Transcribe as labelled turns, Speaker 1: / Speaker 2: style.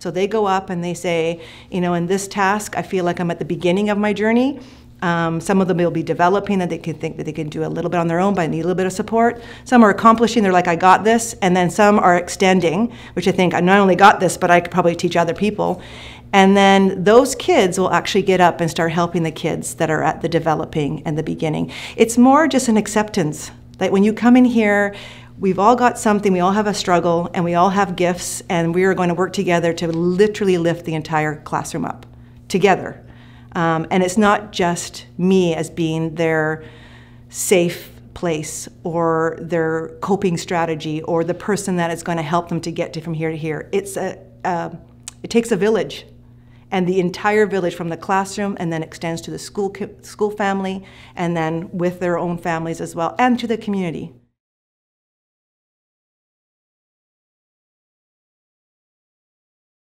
Speaker 1: So they go up and they say, you know, in this task, I feel like I'm at the beginning of my journey. Um, some of them will be developing that they can think that they can do a little bit on their own, but I need a little bit of support. Some are accomplishing, they're like, I got this. And then some are extending, which I think I not only got this, but I could probably teach other people. And then those kids will actually get up and start helping the kids that are at the developing and the beginning. It's more just an acceptance that when you come in here, we've all got something, we all have a struggle, and we all have gifts, and we are going to work together to literally lift the entire classroom up together. Um, and it's not just me as being their safe place or their coping strategy or the person that is going to help them to get to from here to here. It's a, uh, it takes a village and the entire village from the classroom and then extends to the school, school family and then with their own families as well and to the community.